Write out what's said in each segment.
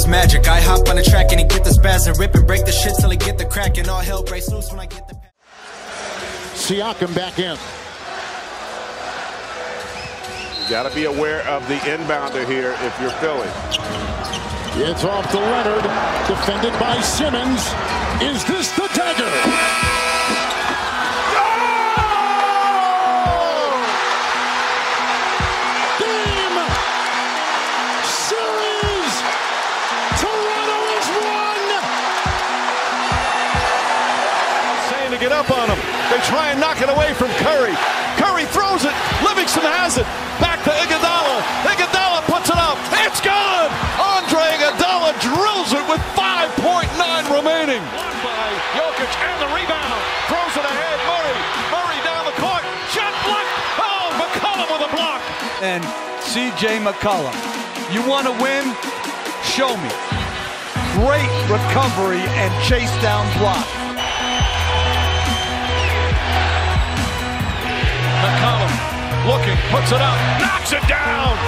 it's magic. I hop on the track and he get the spaz and rip and break the shit till he get the crack and all hell breaks loose when I get the. Siakam back in. You got to be aware of the inbounder here if you're Philly. It's off to Leonard, defended by Simmons. Is this the dagger? Get up on him. They try and knock it away from Curry. Curry throws it. Livingston has it. Back to Iguodala. Iguodala puts it up. It's good. Andre Iguodala drills it with 5.9 remaining. Blocked by Jokic and the rebound. Throws it ahead. Murray. Murray down the court. Shot block. Oh, McCollum with a block. and CJ McCollum. You want to win? Show me. Great recovery and chase down block. Puts it up, knocks it down.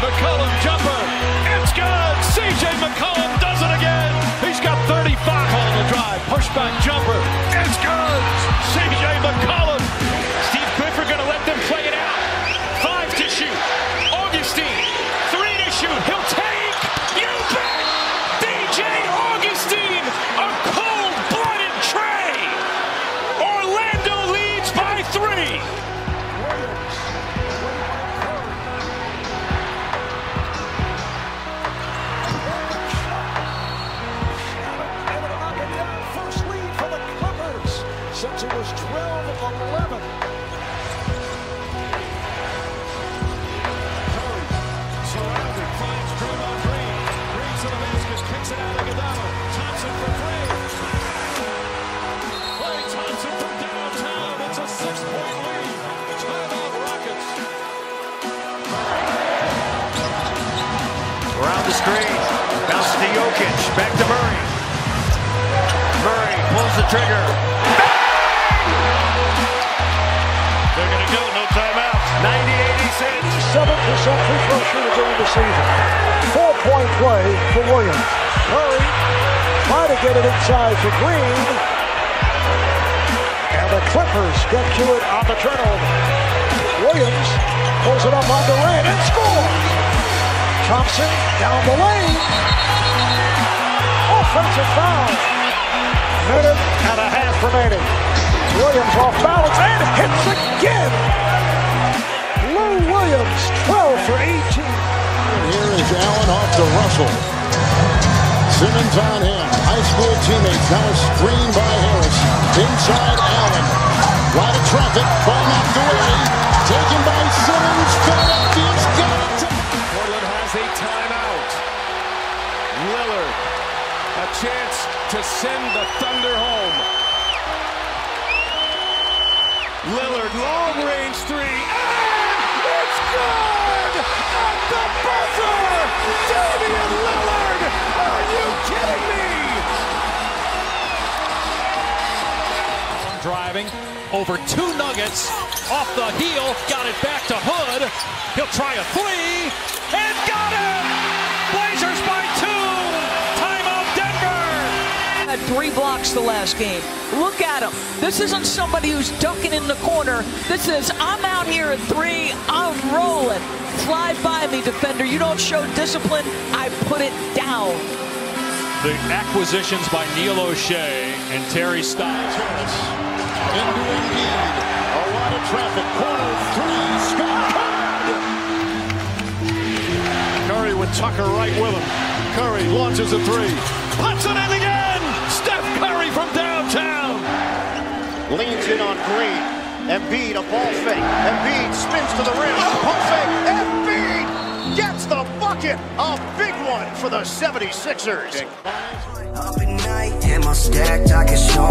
McCollum jumper, it's good. CJ McCollum does it again. He's got 35 on the drive, pushback jumper, it's good. CJ three. Screen. Bounce to Jokic. Back to Murray. Murray pulls the trigger. They're going to go. No timeouts. 90-86. 7% free throw shooter during the season. Four-point play for Williams. Curry try to get it inside to Green. And the Clippers get to it on the turnover. Williams pulls it up on Durant and scores. Thompson down the lane. Offensive foul. Minute and a half remaining. Williams off balance and hits again. Lou Williams, 12 for 18. Here is Allen off to Russell. Simmons on him. High school teammates. Now a screen by Harris. Inside Allen. Lot of traffic. Ball knocked away. Taken by Simmons. Long range three. And it's good! At the buzzer! Damian Lillard! Are you kidding me? Driving over two nuggets. Off the heel. Got it back to Hood. He'll try a three. And got it! Had three blocks the last game. Look at him. This isn't somebody who's ducking in the corner. This is, I'm out here at three, I'm rolling. Fly by me, defender. You don't show discipline, I put it down. The acquisitions by Neil Olshey and Terry Stotts. Into Embiid. A lot of traffic. Corner three. Scott Curry. Curry with Tucker right with him. Curry launches a three. Puts it in downtown! Leans in on Green. Embiid, a ball fake. Embiid spins to the rim. Pump fake. Embiid gets the bucket. A big one for the 76ers. Up at night, and my stacked, I can show